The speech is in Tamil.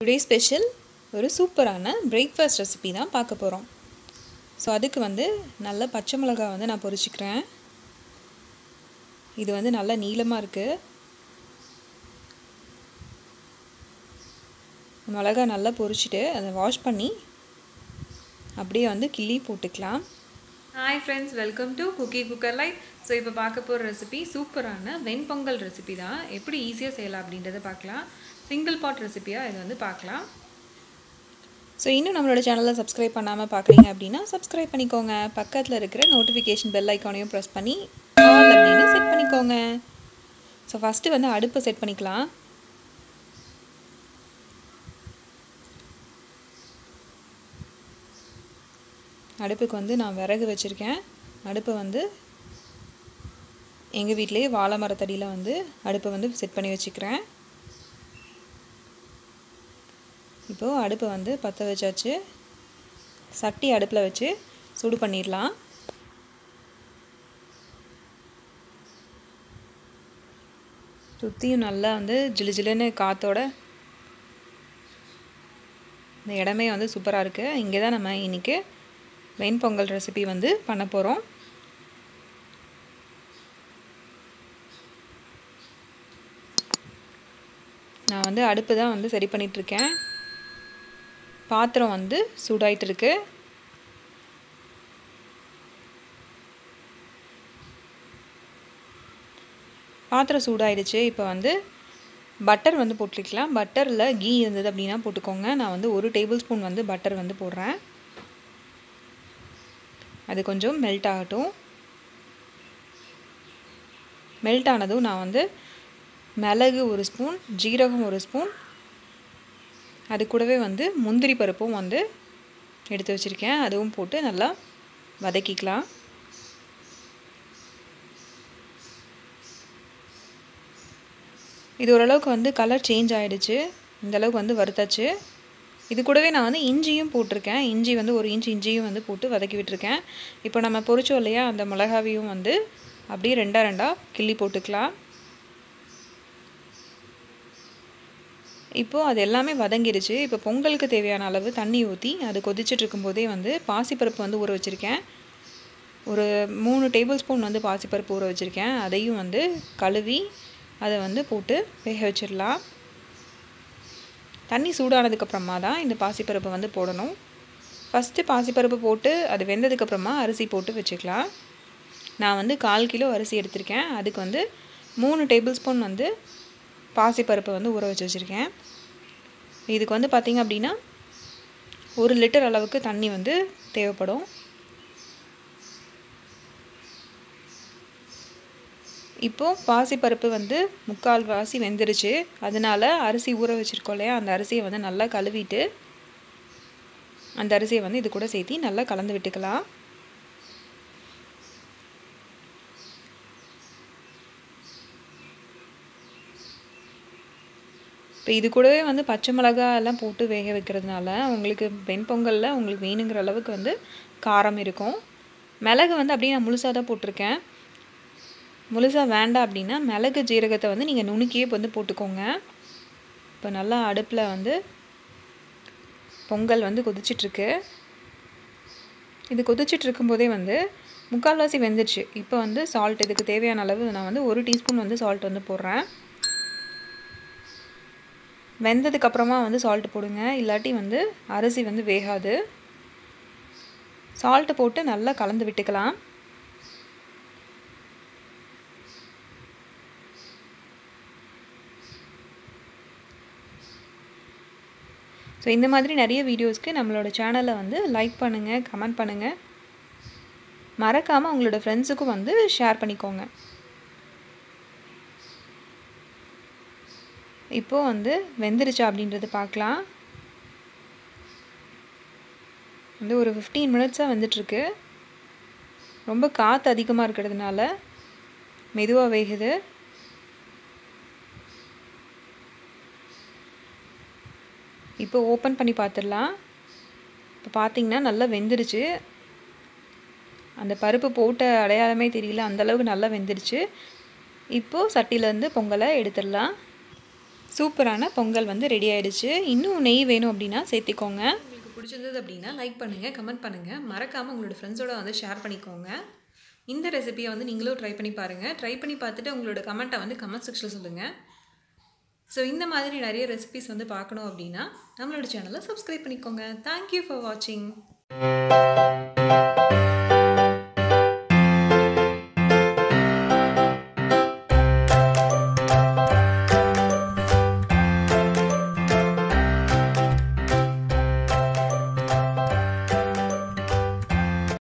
டுடே ஸ்பெஷல் ஒரு சூப்பரான பிரேக்ஃபாஸ்ட் ரெசிபி தான் பார்க்க போகிறோம் ஸோ அதுக்கு வந்து நல்ல பச்சை மிளகாய் வந்து நான் பொரிச்சிக்கிறேன். இது வந்து நல்லா நீளமாக இருக்குது மிளகாய் நல்லா பொரிச்சிட்டு அதை வாஷ் பண்ணி அப்படியே வந்து கிள்ளி போட்டுக்கலாம். Hi friends welcome to cookie cooker life so இப்போ பார்க்க போகிற ரெசிபி சூப்பரான வெண்பொங்கல் ரெசிபி தான். எப்படி ஈஸியாக செய்யலாம் அப்படின்றத பார்க்கலாம். சிங்கிள் பாட் ரெசிபியாக இது வந்து பார்க்கலாம் ஸோ இன்னும் நம்மளோட சேனலை சப்ஸ்கிரைப் பண்ணாமல் பார்க்குறீங்க அப்படின்னா சப்ஸ்கிரைப் பண்ணிக்கோங்க. பக்கத்தில் இருக்கிற நோட்டிஃபிகேஷன் பெல் ஐக்கானையும் ப்ரெஸ் பண்ணி ஆல் அப்படின்னு செட் பண்ணிக்கோங்க. ஸோ ஃபஸ்ட்டு வந்து அடுப்பை செட் பண்ணிக்கலாம். அடுப்புக்கு வந்து நான் விறகு வச்சுருக்கேன். அடுப்பை வந்து எங்கள் வீட்டிலேயே வாழை மரத்தடியில் வந்து அடுப்பை வந்து செட் பண்ணி வச்சுக்கிறேன். இப்போது அடுப்பை வந்து பற்ற வச்சாச்சு. சட்டி அடுப்பில் வச்சு சூடு பண்ணிடலாம். சுற்றியும் நல்லா வந்து ஜிலு ஜிலுன்னு காற்றோட இந்த இடமே வந்து சூப்பராக இருக்குது இங்கே தான் நம்ம இன்றைக்கி வெண்பொங்கல் ரெசிபி வந்து பண்ண போகிறோம் நான் வந்து அடுப்பு தான் வந்து சரி பண்ணிகிட்ருக்கேன் பாத்திரம் வந்து சூடாயிட்டு இருக்கு பாத்திரம் சூடாயிடுச்சு. இப்போ வந்து பட்டர் வந்து போட்டுக்கலாம். பட்டரில் கீ இருந்தது அப்படின்னா போட்டுக்கோங்க. நான் வந்து ஒரு டேபிள் ஸ்பூன் வந்து பட்டர் வந்து போடுறேன். அது கொஞ்சம் மெல்ட் ஆகட்டும். மெல்ட் ஆனதும் நான் வந்து மிளகு ஒரு ஸ்பூன் ஜீரகம் ஒரு ஸ்பூன் அது கூடவே வந்து முந்திரி பருப்பும் வந்து எடுத்து வச்சுருக்கேன். அதுவும் போட்டு நல்லா வதக்கிக்கலாம். இது ஓரளவுக்கு வந்து கலர் சேஞ்ச் ஆகிடுச்சு இந்தளவுக்கு வந்து வறுத்தாச்சு. இது கூடவே நான் வந்து இஞ்சியும் போட்டிருக்கேன். இஞ்சி வந்து ஒரு இன்ச் இஞ்சியும் வந்து போட்டு வதக்கி விட்டுருக்கேன். இப்போ நம்ம பொரிச்சோம் இல்லையா? அந்த மிளகாவையும் வந்து அப்படியே ரெண்டாக ரெண்டாக கிள்ளி போட்டுக்கலாம். இப்போது அது எல்லாமே வதங்கிடுச்சு இப்போ பொங்கலுக்கு தேவையான அளவு தண்ணி ஊற்றி அது கொதிச்சுட்டு இருக்கும்போதே வந்து பாசிப்பருப்பு வந்து ஊற வச்சுருக்கேன். ஒரு மூணு டேபிள் ஸ்பூன் வந்து பாசிப்பருப்பு ஊற வச்சுருக்கேன். அதையும் வந்து கழுவி அதை வந்து போட்டு வேக வச்சிடலாம். தண்ணி சூடானதுக்கப்புறமா தான் இந்த பாசிப்பருப்பு வந்து போடணும். ஃபஸ்ட்டு பாசிப்பருப்பு போட்டு அது வெந்ததுக்கப்புறமா அரிசி போட்டு வச்சுக்கலாம். நான் வந்து கால் கிலோ அரிசி எடுத்திருக்கேன். அதுக்கு வந்து மூணு டேபிள் ஸ்பூன் வந்து பாசிப்பருப்பு வந்து ஊற வச்சு வச்சுருக்கேன். இதுக்கு வந்து பார்த்திங்க அப்படின்னா ஒரு லிட்டர் அளவுக்கு தண்ணி வந்து தேவைப்படும். இப்போது பாசிப்பருப்பு வந்து முக்கால் வாசி வெந்துருச்சு. அதனால் அரிசி ஊற வச்சுருக்கோம் இல்லையா? அந்த அரிசியை வந்து நல்லா கழுவிட்டு அந்த அரிசியை வந்து இது கூட சேர்த்து நல்லா கலந்து விட்டுக்கலாம். இப்போ இது கூடவே வந்து பச்சை மிளகா எல்லாம் போட்டு வேக வைக்கிறதுனால உங்களுக்கு வெண்பொங்கலில் உங்களுக்கு வேணுங்கிற அளவுக்கு வந்து காரம் இருக்கும். மிளகு வந்து அப்படியே நான் முழுசாக தான் போட்டிருக்கேன். முழுசாக வேண்டாம் அப்படின்னா மிளகு ஜீரகத்தை வந்து நீங்கள் நுணுக்கியே வந்து போட்டுக்கோங்க. இப்போ நல்லா அடுப்பில் வந்து பொங்கல் வந்து கொதிச்சிட்ருக்கு. இது கொதிச்சிட்டு இருக்கும்போதே வந்து முக்கால்வாசி வெந்துச்சு இப்போ வந்து சால்ட் இதுக்கு தேவையான அளவு நான் வந்து ஒரு டீஸ்பூன் வந்து சால்ட் வந்து போடுறேன். வெந்ததுக்கப்புறமா வந்து சால்ட்டு போடுங்க. இல்லாட்டி வந்து அரிசி வந்து வேகாது. சால்ட்டு போட்டு நல்லா கலந்து விட்டுக்கலாம். ஸோ இந்த மாதிரி நிறைய வீடியோஸ்க்கு நம்மளோட சேனலை வந்து லைக் பண்ணுங்கள் கமெண்ட் பண்ணுங்கள் மறக்காமல் உங்களோட ஃப்ரெண்ட்ஸுக்கும் வந்து ஷேர் பண்ணிக்கோங்க. இப்போது வந்து வெந்துருச்சா அப்படின்றது பார்க்கலாம். வந்து ஒரு ஃபிஃப்டீன் மினிட்ஸாக வந்துட்டுருக்கு. ரொம்ப காற்று அதிகமாக இருக்கிறதுனால மெதுவாக வேகுது. இப்போ ஓப்பன் பண்ணி பார்த்துடலாம் இப்போ பார்த்தீங்கன்னா நல்லா வெந்துருச்சு. அந்த பருப்பு போட்ட அடையாளமே தெரியல அந்தளவுக்கு நல்லா வெந்துருச்சு. இப்போது சட்டியிலேருந்து பொங்கலை எடுத்துடலாம். சூப்பரான பொங்கல் வந்து ரெடி ஆகிடுச்சு இன்னும் நெய் வேணும் அப்படின்னா சேர்த்திக்கோங்க. உங்களுக்கு பிடிச்சிருந்தது அப்படின்னா லைக் பண்ணுங்கள் கமெண்ட் பண்ணுங்கள் மறக்காமல் உங்களோட ஃப்ரெண்ட்ஸோட வந்து ஷேர் பண்ணிக்கோங்க. இந்த ரெசிபியை வந்து நீங்களும் ட்ரை பண்ணி பாருங்கள் ட்ரை பண்ணி பார்த்துட்டு உங்களோட கமெண்ட்டை வந்து கமெண்ட் செக்ஷனில் சொல்லுங்கள் ஸோ இந்த மாதிரி நிறைய ரெசிபிஸ் வந்து பார்க்கணும் அப்படின்னா நம்மளோட சேனலை சப்ஸ்கிரைப் பண்ணிக்கோங்க. தேங்க்யூ ஃபார் வாட்சிங்